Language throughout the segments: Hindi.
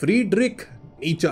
फ्रीड्रिक नीचा।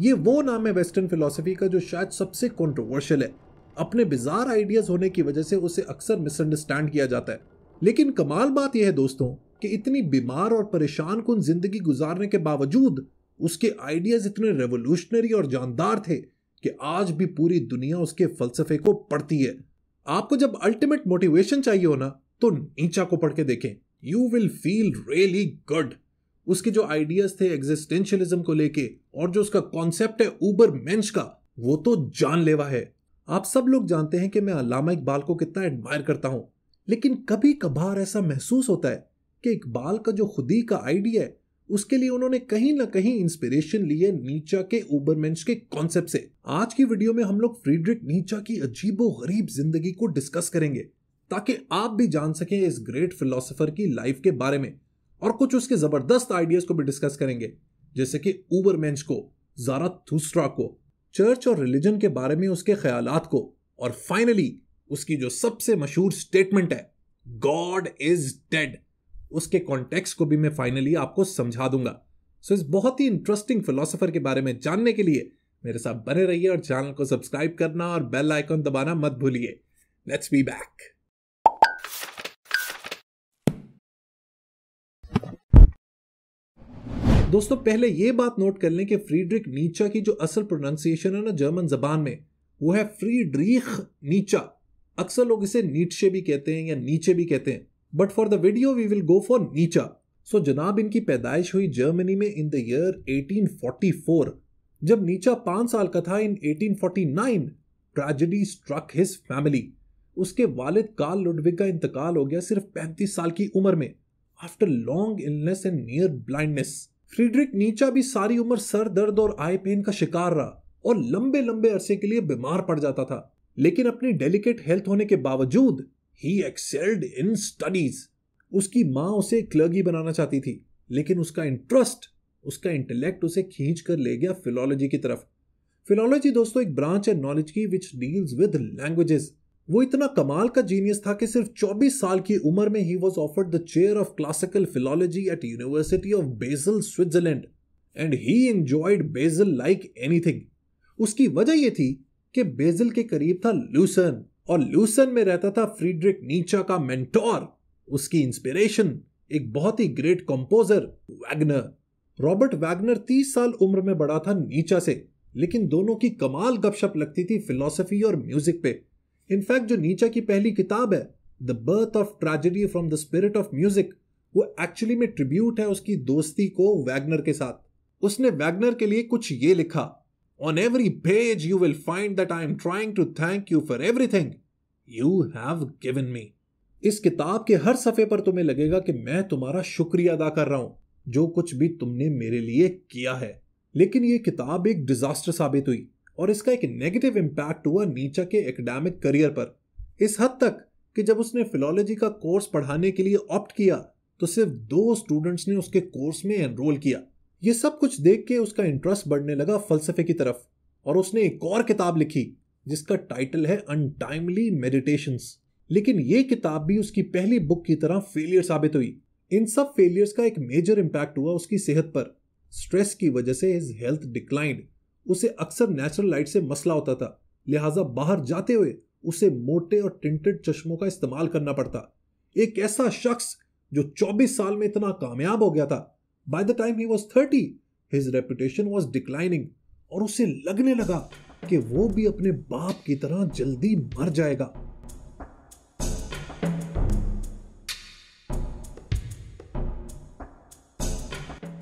ये वो नाम है वेस्टर्न फिलोसफी का जो शायद सबसे कंट्रोवर्शियल है। अपने बिजार आइडियाज़ होने की वजह से उसे अक्सर मिसअंडरस्टैंड किया जाता है। लेकिन कमाल बात यह है दोस्तों कि इतनी बीमार और परेशान कुन ज़िंदगी गुजारने के बावजूद उसके आइडियाज़ इतने रेवोल्यूशनरी और जानदार थे कि आज भी पूरी दुनिया उसके फलसफे को पढ़ती है। आपको जब अल्टीमेट मोटिवेशन चाहिए हो ना तो नीचा को पढ़ के देखें। You will feel really good उसके जो आइडियाज़ थे एग्जिस्टेंशियलिज्म को लेके और जो उसका कॉन्सेप्ट है ऊबर मेंश का, वो तो जानलेवा है। आप सब लोग जानते हैं कि मैं अलामा इकबाल को कितना एडमायर करता हूँ, लेकिन कभी कभार ऐसा महसूस होता है कि इकबाल का जो खुदी का आइडिया है, उसके लिए उन्होंने कहीं ना कहीं इंस्पिरेशन ली है नीचा के ऊबरमेंश के कॉन्सेप्ट से। आज की वीडियो में हम लोग फ्रीड्रिक नीचा की अजीबो गरीब ज़िंदगी को डिस्कस करेंगे, ताकि आप भी जान सकें इस ग्रेट फिलोसोफर की लाइफ के बारे में। और कुछ उसके ज़बरदस्त आइडियाज़ को भी डिस्कस करेंगे। जैसे कि ऊबरमेंश को जारा थूस्ट्रा को चर्च और रिलीजन के बारे में उसके ख्यालात को। और फाइनली उसकी जो सबसे मशहूर स्टेटमेंट है गॉड इज़ डेड उसके कॉन्टेक्स्ट को भी मैं फाइनली आपको समझा दूँगा। सो so, इस बहुत ही इंटरेस्टिंग फिलोसोफर के बारे में जानने के लिए मेरे साथ बने रहिए और चैनल को सब्सक्राइब करना और बेल आइकन दबाना मत भूलिए। लेट्स बी बैक दोस्तों, पहले ये बात नोट कर लें कि फ्रीड्रिक नीचा की जो असल प्रोनाउंसिएशन है ना, जर्मन जबान में, वो है फ्रीड्रीख नीचा। अक्सर लोग इसे नीचे भी कहते हैं या नीचे भी कहते हैं but for the video we will go for Nietzsche. So जनाब, इनकी पैदाइश हुई जर्मनी में इन द ईयर 1844 जब नीचा पाँच साल का था in 1849 tragedy struck his family उसके वालिद कार्ल लुडविग का इंतकाल हो गया सिर्फ़ 35 साल की उम्र में after long illness and near blindness Friedrich Nietzsche भी सारी उम्र सर दर्द और आई पेन का शिकार रहा और लंबे लंबे अरसे के लिए बीमार पड़ जाता था। लेकिन अपनी डेलिकेट हेल्थ होने के बावजूद ही एक्सेल्ड इन स्टडीज़ उसकी माँ उसे क्लर्गी बनाना चाहती थी, लेकिन उसका इंटरेस्ट उसका इंटेलेक्ट उसे खींच कर ले गया फिलोलॉजी की तरफ़। फिलोलॉजी दोस्तों एक ब्रांच है नॉलेज की विच डील्स विद लैंग्वेजेस वो इतना कमाल का जीनियस था कि सिर्फ़ 24 साल की उम्र में ही was offered the chair of classical philology at university of Basel Switzerland and he enjoyed Basel like anything उसकी वजह यह थी कि बेजल के करीब था लूसन और लूसन में रहता था फ्रीड्रिक नीचा का मेंटोर उसकी इंस्पिरेशन एक बहुत ही great composer Wagner Robert Wagner तीस साल उम्र में बड़ा था नीचा से, लेकिन दोनों की कमाल गपशप लगती थी फिलोसफी और म्यूज़िक पे। इनफैक्ट जो नीचा की पहली किताब है the birth of tragedy from the spirit of music वो एक्चुअली में ट्रिब्यूट है उसकी दोस्ती को वैगनर के साथ। उसने वैगनर के लिए कुछ ये लिखा On every page, you will find that I am trying to thank you for everything you have given me. इस किताब के हर सफ़े पर तुम्हें लगेगा कि मैं तुम्हारा शुक्रिया अदा कर रहा हूँ जो कुछ भी तुमने मेरे लिए किया है। लेकिन ये किताब एक डिजास्टर साबित हुई। और इसका एक नेगेटिव इम्पैक्ट हुआ नीचा के एकेडमिक करियर पर। इस हद तक कि जब उसने फिलोलॉजी का कोर्स पढ़ाने के लिए ऑप्ट किया तो सिर्फ़ दो स्टूडेंट्स ने उसके कोर्स में एनरोल किया। ये सब कुछ देख के उसका इंटरेस्ट बढ़ने लगा फलसफे की तरफ़। और उसने एक और किताब लिखी, जिसका टाइटल है अनटाइमली मेडिटेशन लेकिन ये किताब भी उसकी पहली बुक की तरह फेलियर साबित हुई। इन सब फेलियर्स का एक मेजर इम्पैक्ट हुआ उसकी सेहत पर। स्ट्रेस की वजह से हिज हेल्थ डिक्लाइंड उसे अक्सर नेचुरल लाइट से मसला होता था। लिहाजा बाहर जाते हुए उसे मोटे और टिंटेड चश्मों का इस्तेमाल करना पड़ता। एक ऐसा शख्स जो 24 साल में इतना कामयाब हो गया था। By the time he was 30, his reputation was declining और उसे लगने लगा कि वो भी अपने बाप की तरह जल्दी मर जाएगा।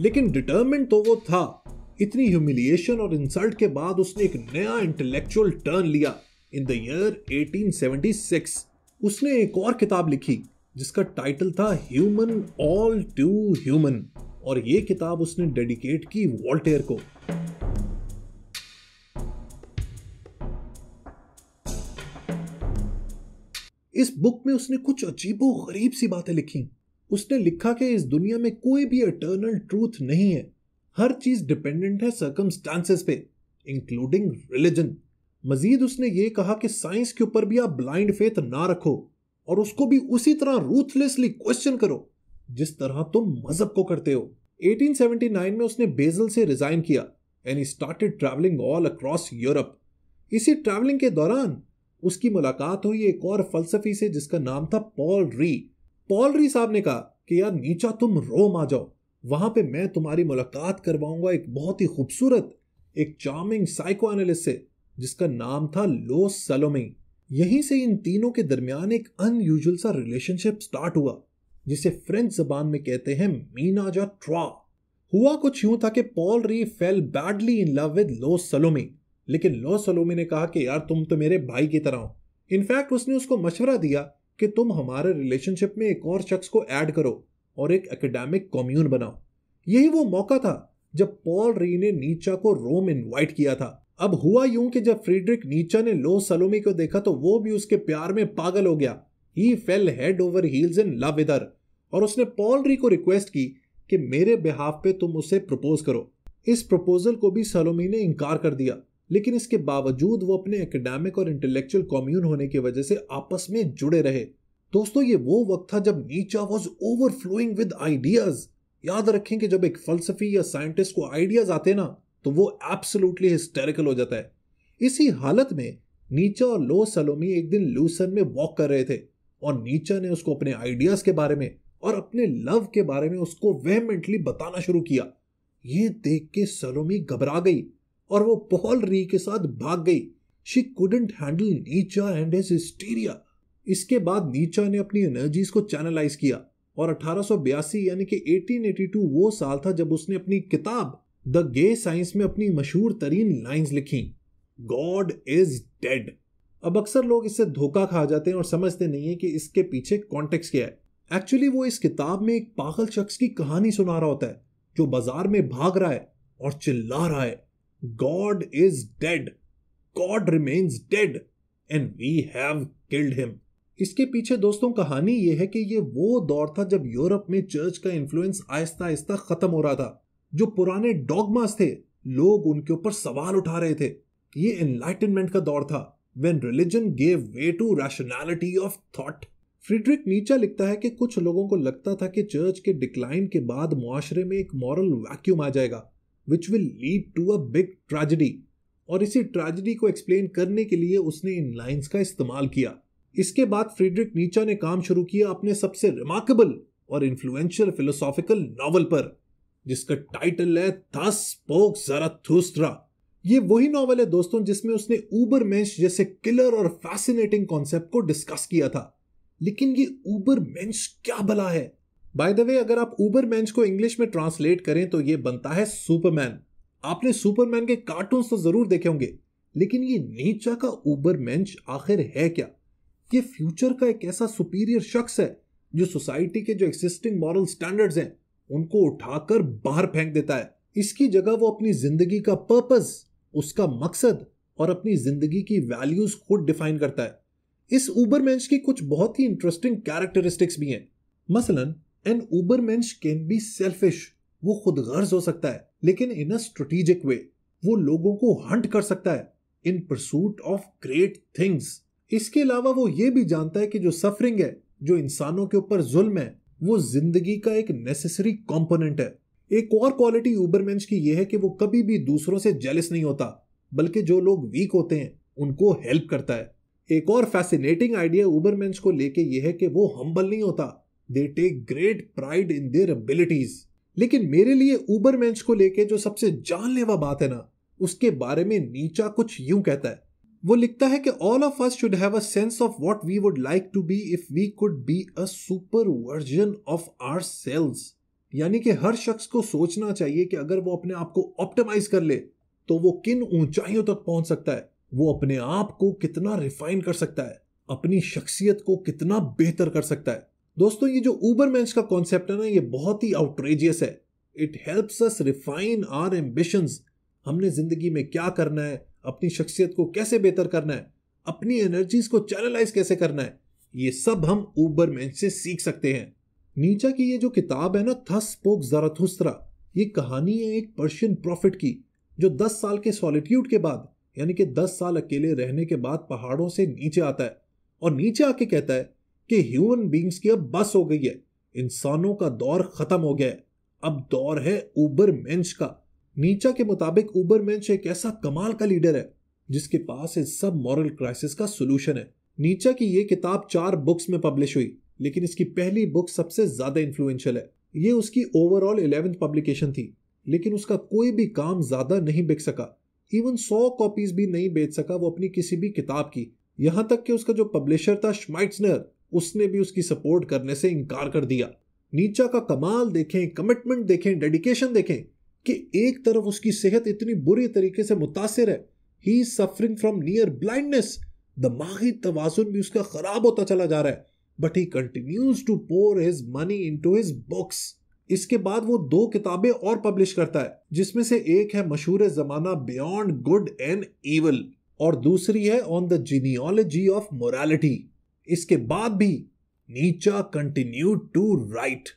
लेकिन डिटर्मेंट तो वो था। इतनी ह्यूमिलिएशन और इंसल्ट के बाद उसने एक नया इंटेलेक्चुअल टर्न लिया। इन द ईयर 1876 उसने एक और किताब लिखी, जिसका टाइटल था ह्यूमन ऑल टू ह्यूमन और ये किताब उसने डेडिकेट की वॉल्टेयर को। इस बुक में उसने कुछ अजीबो गरीब सी बातें लिखी। उसने लिखा कि इस दुनिया में कोई भी अटर्नल ट्रूथ नहीं है। हर चीज़ डिपेंडेंट है सर्कमस्टांसेस पे इंक्लूडिंग रिलीजन मजीद उसने ये कहा कि साइंस के ऊपर भी आप ब्लाइंड फेथ ना रखो और उसको भी उसी तरह रूथलेसली क्वेश्चन करो, जिस तरह तुम मज़हब को करते हो। 1879 में उसने बेजल से रिजाइन किया and he started travelling all across Europe इसी ट्रैवलिंग के दौरान उसकी मुलाकात हुई एक और फलसफी से जिसका नाम था पॉल री पॉल री साहब ने कहा कि यार नीचा तुम रोम आ जाओ। वहाँ पे मैं तुम्हारी मुलाकात करवाऊँगा एक बहुत ही खूबसूरत, एक चार्मिंग साइको एनालिस्ट से, जिसका नाम था लो सलोमी। यहीं से इन तीनों के दरमियान एक अनयूजुअल सा रिलेशनशिप स्टार्ट हुआ, जिसे फ्रेंच जबान में कहते हैं मीना जा ट्रा हुआ कुछ यूँ था कि Paul Ree fell badly in love with Lou Salome, लेकिन लो सलोमी ने कहा कि यार तुम तो मेरे भाई की तरह हो। इनफैक्ट उसने उसको मशवरा दिया कि तुम हमारे रिलेशनशिप में एक और शख्स को ऐड करो। और एक एकेडमिक कम्यून बनाओ। यही वो मौका था जब पॉल री ने नीचा को रोम इनवाइट किया था। अब हुआ यूँ कि जब फ्रीड्रिक नीचा ने लो सलोमी को देखा तो वो भी उसके प्यार में पागल हो गया। He fell head over heels in love इधर और उसने पॉल री को रिक्वेस्ट की कि मेरे बिहाफ पे तुम उसे प्रपोज करो। इस प्रपोजल को भी सलोमी ने इनकार कर दिया। लेकिन इसके बावजूद वो अपने एकेडमिक और इंटेलेक्चुअल कम्यून होने की वजह से आपस में जुड़े रहे। दोस्तों, ये वो वक्त था जब नीचा वॉज़ ओवरफ्लोइंग विद आइडियाज़ याद रखें कि जब एक फलसफी या साइंटिस्ट को आइडियाज़ आते ना तो वो एब्सोल्युटली हिस्टेरिकल हो जाता है। इसी हालत में नीचा और लो सलोमी एक दिन लूसन में वॉक कर रहे थे और नीचा ने उसको अपने आइडियाज़ के बारे में और अपने लव के बारे में उसको वेहमेंटली बताना शुरू किया। ये देख के सलोमी घबरा गई और वो पॉल री के साथ भाग गई। She couldn't handle Nietzsche and hysteria इसके बाद नीचा ने अपनी एनर्जीज को चैनलाइज किया और 1882 यानी कि 1882 वो साल था जब उसने अपनी किताब द गे साइंस में अपनी मशहूर तरीन लाइंस लिखी। गॉड इज़ डेड अब अक्सर लोग इससे धोखा खा जाते हैं और समझते नहीं है कि इसके पीछे कॉन्टेक्स्ट क्या है। एक्चुअली वो इस किताब में एक पागल शख्स की कहानी सुना रहा होता है, जो बाज़ार में भाग रहा है और चिल्ला रहा है God is dead God remains dead and we have killed him इसके पीछे दोस्तों कहानी यह है कि ये वो दौर था जब यूरोप में चर्च का इन्फ्लुएंस आहिस्ता आहिस्ता खत्म हो रहा था। जो पुराने डॉगमास थे, लोग उनके ऊपर सवाल उठा रहे थे ये एनलाइटनमेंट का दौर था when religion gave way to rationality of thought Friedrich Nietzsche लिखता है कि कुछ लोगों को लगता था कि चर्च के डिक्लाइन के बाद मुआशरे में एक मॉरल वैक्यूम आ जाएगा which will lead to a big tragedy और इसी ट्रेजिडी को एक्सप्लेन करने के लिए उसने इन लाइंस का इस्तेमाल किया। इसके बाद फ्रीडरिक नीचा ने काम शुरू किया अपने सबसे रिमार्केबल और इन्फ्लुएंशियल फिलोसॉफिकल नॉवल पर, जिसका टाइटल है थस पोक जराथुस्ट्रा ये वही नॉवल है दोस्तों, जिसमें उसने ऊबर मेंश जैसे किलर और फैसिनेटिंग कॉन्सेप्ट को डिस्कस किया था। लेकिन ये ऊबर मेंश क्या भला है? बाय द वे अगर आप ऊबर मैंच को इंग्लिश में ट्रांसलेट करें तो ये बनता है सुपरमैन आपने सुपरमैन के कार्टून तो ज़रूर देखे होंगे, लेकिन ये नीचा का ऊबर मैंच आखिर है क्या? ये फ्यूचर का एक ऐसा सुपीरियर शख्स है जो सोसाइटी के जो एक्सिस्टिंग मॉरल स्टैंडर्ड्स हैं, उनको उठाकर बाहर फेंक देता है। इसकी जगह वो अपनी ज़िंदगी का पर्पस उसका मकसद और अपनी ज़िंदगी की वैल्यूज़ खुद डिफाइन करता है। इस ऊबर की कुछ बहुत ही इंटरेस्टिंग कैरेक्टरिस्टिक्स भी हैं। मसलन an ubermensch can be selfish वो खुद गर्ज हो सकता है, लेकिन इन अ स्ट्रेटेजिक वे वो लोगों को हंट कर सकता है in pursuit of great things इसके अलावा वो ये भी जानता है कि जो सफरिंग है, जो इंसानों के ऊपर जुल्म है, वो ज़िंदगी का एक नेसेसरी कॉम्पोनेंट है। एक और क्वालिटी ऊबरमेंच की यह है कि वो कभी भी दूसरों से जेलिस नहीं होता, बल्कि जो लोग वीक होते हैं, उनको हेल्प करता है। एक और फैसिनेटिंग आइडिया ऊबरमेंच को लेके यह है कि वो हम्बल नहीं होता they take great pride in their abilities लेकिन मेरे लिए ऊबर मैच को लेके जो सबसे जानलेवा बात है ना, उसके बारे में नीचा कुछ यूँ कहता है वो लिखता है कि all of us should have a sense of what we would like to be if we could be a super version of our selves यानी कि हर शख्स को सोचना चाहिए कि अगर वो अपने आप को ऑप्टिमाइज कर ले तो वो किन ऊंचाइयों तक पहुँच सकता है? वो अपने आप को कितना रिफाइन कर सकता है? अपनी शख्सियत को कितना बेहतर कर सकता है? दोस्तों, ये जो ऊबर मैच का कॉन्सेप्ट है ना, ये बहुत ही आउटरेजियस है। It helps us refine our ambitions हमने ज़िंदगी में क्या करना है? अपनी शख्सियत को कैसे बेहतर करना है? अपनी एनर्जीज को चैनलाइज कैसे करना है? ये सब हम ऊबर मैच से सीख सकते हैं। नीचा की ये जो किताब है ना, थस पोक जराथुस्त्रा ये कहानी है एक पर्शियन प्रॉफिट की, जो 10 साल के सॉलिट्यूड के बाद, यानी कि 10 साल अकेले रहने के बाद पहाड़ों से नीचे आता है। और नीचे आके कहता है कि ह्यूमन बींग्स की अब बस हो गई है। इंसानों का दौर खत्म हो गया है। अब दौर है ऊबर मेंच का। नीचा के मुताबिक उबर मेंच एक ऐसा कमाल का लीडर है, जिसके पास इस सब मॉरल क्राइसिस का सोल्यूशन है। नीचा की ये किताब चार बुक्स में पब्लिश हुई, लेकिन इसकी पहली बुक सबसे ज़्यादा इन्फ्लुएंशियल है। ये उसकी ओवरऑल इलेवेंथ पब्लिकेशन थी, लेकिन उसका कोई भी काम ज़्यादा नहीं बिक सका। इवन सौ कॉपीज भी नहीं बेच सका वो अपनी किसी भी किताब की। यहाँ तक कि उसका जो पब्लिशर था श्माइट्सनर उसने भी उसकी सपोर्ट करने से इनकार कर दिया। नीचा का कमाल देखें कमिटमेंट देखें डेडिकेशन देखें कि एक तरफ़ उसकी सेहत इतनी बुरी तरीके से मुतासर है he suffering from near blindness दमागी तवाजुन भी उसका खराब होता चला जा रहा है। But he continues to pour his money into his books इसके बाद वो दो किताबें और पब्लिश करता है, जिसमें से एक है मशहूर जमाना बियॉन्ड गुड एंड इवल और दूसरी है on the genealogy of morality इसके बाद भी नीचा कंटिन्यू टू राइट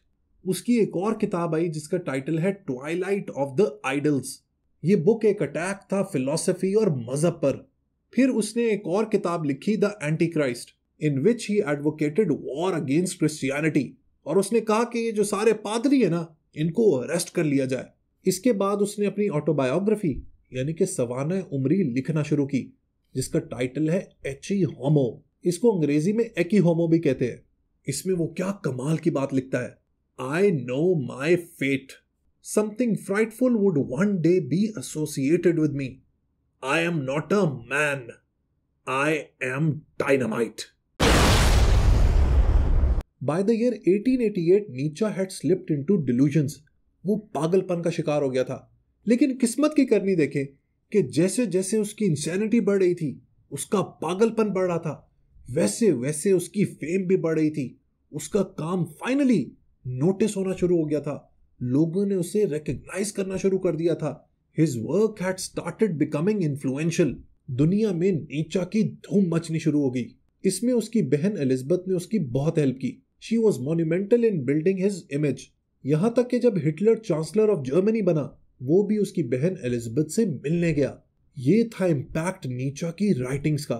उसकी एक और किताब आई जिसका टाइटल है ट्वाइलाइट ऑफ़ द आइडल्स ये बुक एक अटैक था फिलोसफी और मज़हब पर। फिर उसने एक और किताब लिखी the antichrist in which he advocated war against Christianity और उसने कहा कि ये जो सारे पादरी है ना, इनको अरेस्ट कर लिया जाए। इसके बाद उसने अपनी ऑटोबायोग्राफी यानी कि सवाना उमरी लिखना शुरू की, जिसका टाइटल है एची होमो इसको अंग्रेज़ी में एकी होमो भी कहते हैं। इसमें वो क्या कमाल की बात लिखता है। I know my fate something frightful would one day be associated with me I am not a man I am dynamite by the year 1888 Nietzsche had slipped into delusions वो पागलपन का शिकार हो गया था। लेकिन किस्मत की करनी देखें कि जैसे जैसे उसकी इंसैनिटी बढ़ रही थी, उसका पागलपन बढ़ रहा था, वैसे वैसे उसकी फेम भी बढ़ रही थी। उसका काम फाइनली नोटिस होना शुरू हो गया था। लोगों ने उसे रिकग्नाइज करना शुरू कर दिया था। His work had started becoming influential दुनिया में नीचा की धूम मचनी शुरू हो गई। इसमें उसकी बहन एलिजबेथ ने उसकी बहुत हेल्प की। She was monumental in building his image यहाँ तक कि जब हिटलर चांसलर ऑफ़ जर्मनी बना, वो भी उसकी बहन एलिजबेथ से मिलने गया। ये था इम्पैक्ट नीचा की राइटिंग्स का।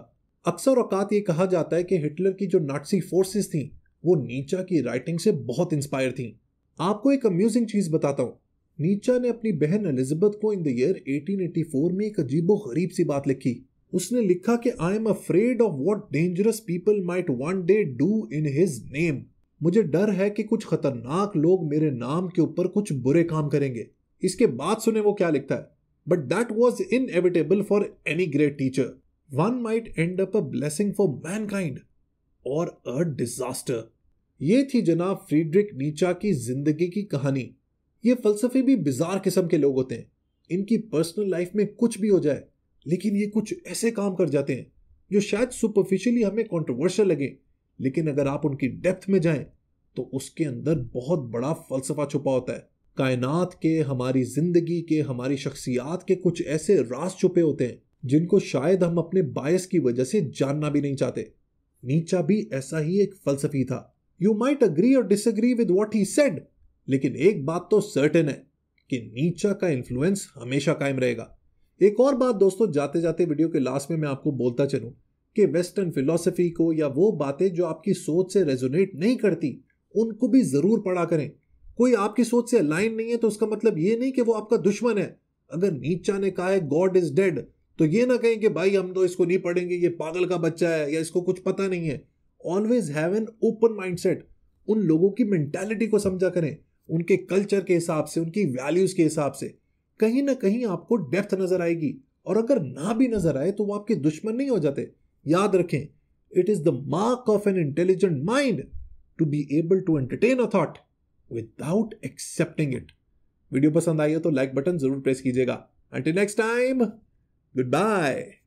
अक्सर औकात ये कहा जाता है कि हिटलर की जो नाटसी फोर्सेस थी वो नीचा की राइटिंग से बहुत इंस्पायर थी। आपको एक अम्यूजिंग चीज़ बताता हूँ। नीचा ने अपनी बहन एलिजबेथ को इन द ईयर 1884 में एक अजीबो गरीब सी बात लिखी। उसने लिखा कि I am afraid of what dangerous people might one day do in his name मुझे डर है कि कुछ खतरनाक लोग मेरे नाम के ऊपर कुछ बुरे काम करेंगे। इसके बाद सुने वो क्या लिखता है। But that was inevitable for any great teacher one might end up a blessing for mankind or a disaster ये थी जनाब फ्रीड्रिक नीचा की ज़िंदगी की कहानी। ये फलसफे भी बिजार किस्म के लोग होते हैं। इनकी पर्सनल लाइफ में कुछ भी हो जाए, लेकिन ये कुछ ऐसे काम कर जाते हैं, जो शायद सुपरफिशियली हमें कॉन्ट्रोवर्शियल लगे। लेकिन अगर आप उनकी डेप्थ में जाएँ तो उसके अंदर बहुत बड़ा फलसफा छुपा होता है। कायनात के, हमारी ज़िंदगी के, हमारी शख्सियात के कुछ ऐसे राज छुपे होते हैं, जिनको शायद हम अपने बायस की वजह से जानना भी नहीं चाहते। नीचा भी ऐसा ही एक फलसफी था। यू माइट अग्री और disagree with what he said लेकिन एक बात तो सर्टेन है कि नीचा का इन्फ्लुएंस हमेशा कायम रहेगा। एक और बात दोस्तों जाते जाते वीडियो के लास्ट में मैं आपको बोलता चलूँ कि वेस्टर्न फिलोसफी को या वो बातें जो आपकी सोच से रेजोनेट नहीं करती, उनको भी ज़रूर पढ़ा करें। कोई आपकी सोच से अलाइन नहीं है तो उसका मतलब ये नहीं कि वो आपका दुश्मन है। अगर नीचा ने कहा है गॉड इज़ डेड तो ये ना कहें कि भाई हम तो इसको नहीं पढ़ेंगे, ये पागल का बच्चा है या इसको कुछ पता नहीं है। Always have an open mindset उन लोगों की मेंटालिटी को समझा करें, उनके कल्चर के हिसाब से, उनकी वैल्यूज़ के हिसाब से। कहीं ना कहीं आपको डेप्थ नज़र आएगी, और अगर ना भी नज़र आए तो वो आपके दुश्मन नहीं हो जाते। याद रखें it is the mark of an intelligent mind to be able to entertain a thought without accepting it video पसंद आई हो तो लाइक बटन ज़रूर प्रेस कीजिएगा। Until next time good bye